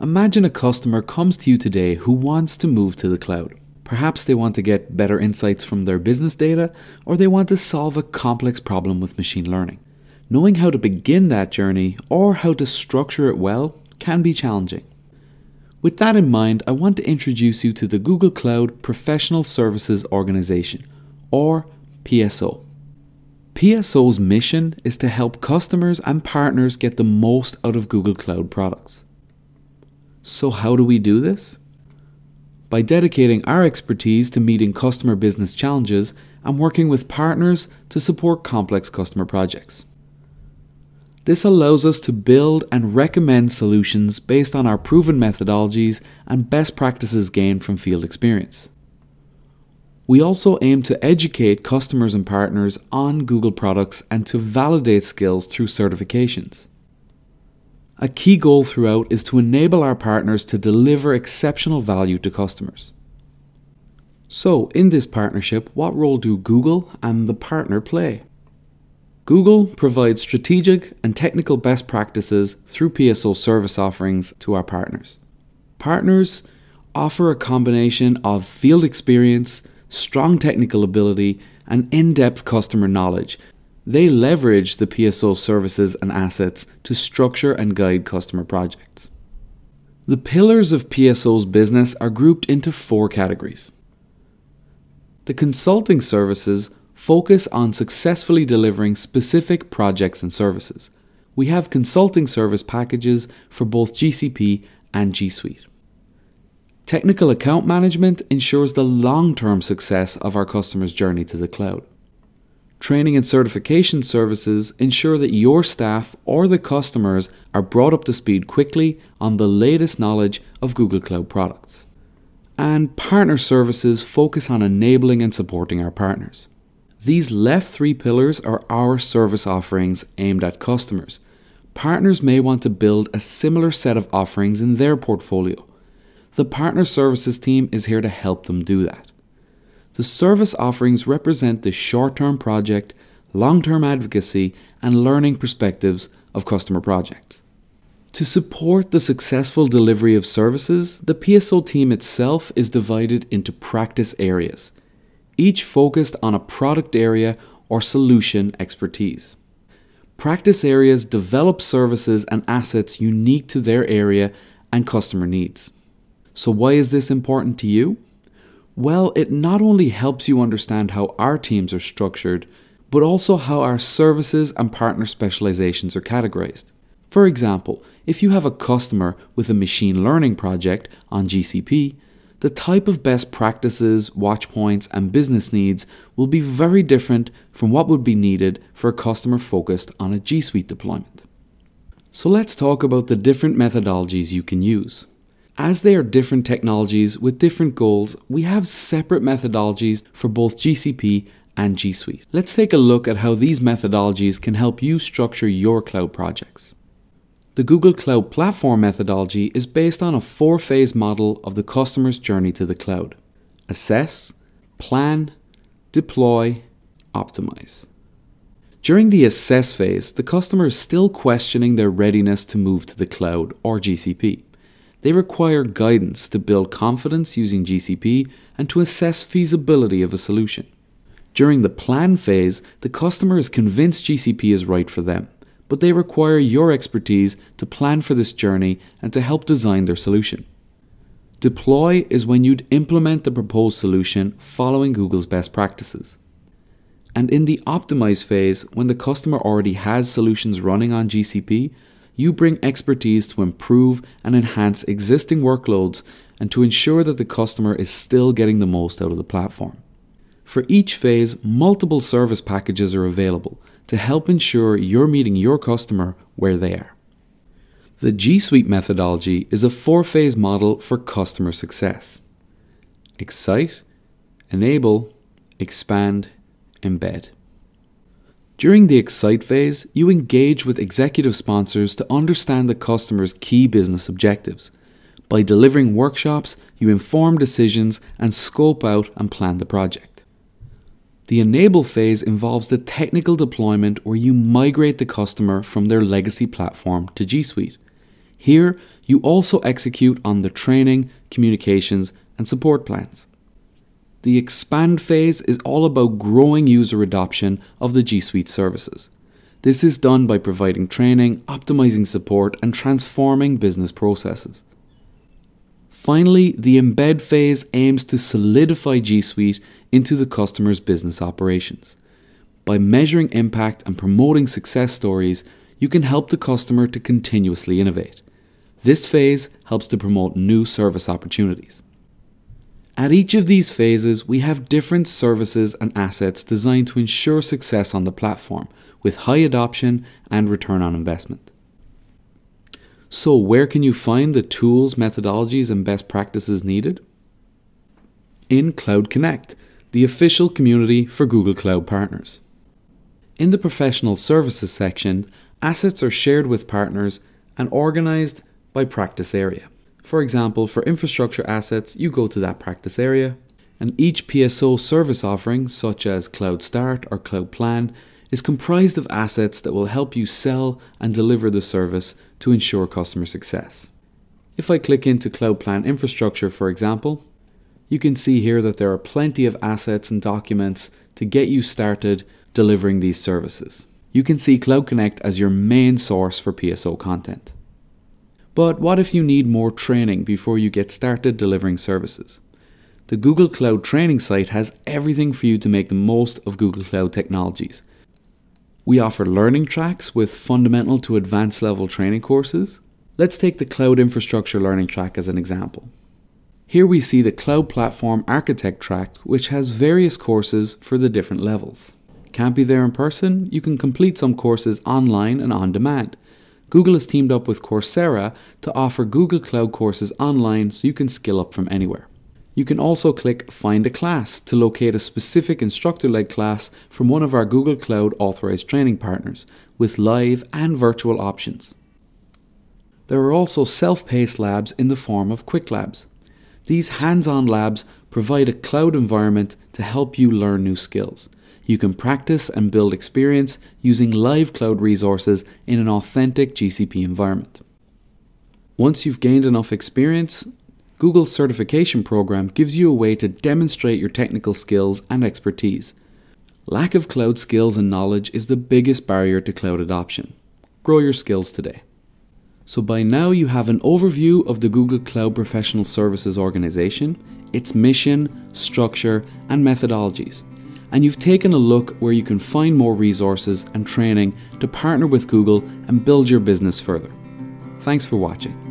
Imagine a customer comes to you today who wants to move to the cloud. Perhaps they want to get better insights from their business data, or they want to solve a complex problem with machine learning. Knowing how to begin that journey or how to structure it well can be challenging. With that in mind, I want to introduce you to the Google Cloud Professional Services Organization, or PSO. PSO's mission is to help customers and partners get the most out of Google Cloud products. So, how do we do this? By dedicating our expertise to meeting customer business challenges and working with partners to support complex customer projects. This allows us to build and recommend solutions based on our proven methodologies and best practices gained from field experience. We also aim to educate customers and partners on Google products and to validate skills through certifications. A key goal throughout is to enable our partners to deliver exceptional value to customers. So, in this partnership, what role do Google and the partner play? Google provides strategic and technical best practices through PSO service offerings to our partners. Partners offer a combination of field experience, strong technical ability, and in depth customer knowledge. They leverage the PSO services and assets to structure and guide customer projects. The pillars of PSO's business are grouped into four categories. The consulting services focus on successfully delivering specific projects and services. We have consulting service packages for both GCP and G Suite. Technical account management ensures the long term success of our customers' journey to the cloud. Training and certification services ensure that your staff or the customers are brought up to speed quickly on the latest knowledge of Google Cloud products. And partner services focus on enabling and supporting our partners. These left three pillars are our service offerings aimed at customers. Partners may want to build a similar set of offerings in their portfolio the Partner Services team is here to help them do that. The service offerings represent the short term project, long term advocacy, and learning perspectives of customer projects. To support the successful delivery of services, the PSO team itself is divided into practice areas, each focused on a product area or solution expertise. Practice areas develop services and assets unique to their area and customer needs. So, why is this important to you? Well, it not only helps you understand how our teams are structured, but also how our services and partner specializations are categorized. For example, if you have a customer with a machine learning project on GCP, the type of best practices, watch points, and business needs will be very different from what would be needed for a customer focused on a G Suite deployment. So let's talk about the different methodologies you can use. As they are different technologies with different goals, we have separate methodologies for both GCP and G Suite. Let's take a look at how these methodologies can help you structure your cloud projects. The Google Cloud Platform methodology is based on a four phase model of the customer's journey to the cloud assess, plan, deploy, optimize. During the assess phase, the customer is still questioning their readiness to move to the cloud or GCP. They require guidance to build confidence using GCP and to assess feasibility of a solution. During the plan phase, the customer is convinced GCP is right for them, but they require your expertise to plan for this journey and to help design their solution. Deploy is when you'd implement the proposed solution following Google's best practices. And in the optimize phase, when the customer already has solutions running on GCP, you bring expertise to improve and enhance existing workloads and to ensure that the customer is still getting the most out of the platform. For each phase, multiple service packages are available to help ensure you're meeting your customer where they are. The G Suite methodology is a four phase model for customer success excite, enable, expand, embed. During the Excite phase, you engage with executive sponsors to understand the customer's key business objectives. By delivering workshops, you inform decisions and scope out and plan the project. The Enable phase involves the technical deployment where you migrate the customer from their legacy platform to G Suite. Here, you also execute on the training, communications, and support plans. The expand phase is all about growing user adoption of the G Suite services. This is done by providing training, optimizing support, and transforming business processes. Finally, the embed phase aims to solidify G Suite into the customer's business operations. By measuring impact and promoting success stories, you can help the customer to continuously innovate. This phase helps to promote new service opportunities. At each of these phases, we have different services and assets designed to ensure success on the platform with high adoption and return on investment. So, where can you find the tools, methodologies, and best practices needed? In Cloud Connect, the official community for Google Cloud partners. In the professional services section, assets are shared with partners and organized by practice area. For example, for infrastructure assets, you go to that practice area, and each PSO service offering, such as Cloud Start or Cloud Plan, is comprised of assets that will help you sell and deliver the service to ensure customer success. If I click into Cloud Plan Infrastructure, for example, you can see here that there are plenty of assets and documents to get you started delivering these services. You can see Cloud Connect as your main source for PSO content. But what if you need more training before you get started delivering services? The Google Cloud training site has everything for you to make the most of Google Cloud technologies. We offer learning tracks with fundamental to advanced level training courses. Let's take the Cloud Infrastructure Learning Track as an example. Here we see the Cloud Platform Architect track, which has various courses for the different levels. Can't be there in person? You can complete some courses online and on demand. Google has teamed up with Coursera to offer Google Cloud courses online so you can skill up from anywhere. You can also click Find a Class to locate a specific instructor led class from one of our Google Cloud authorized training partners with live and virtual options. There are also self paced labs in the form of Qwiklabs. These hands on labs provide a cloud environment to help you learn new skills. You can practice and build experience using live cloud resources in an authentic GCP environment. Once you've gained enough experience, Google's certification program gives you a way to demonstrate your technical skills and expertise. Lack of cloud skills and knowledge is the biggest barrier to cloud adoption. Grow your skills today. So, by now, you have an overview of the Google Cloud Professional Services organization, its mission, structure, and methodologies and you've taken a look where you can find more resources and training to partner with Google and build your business further. Thanks for watching.